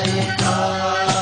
Hare Hare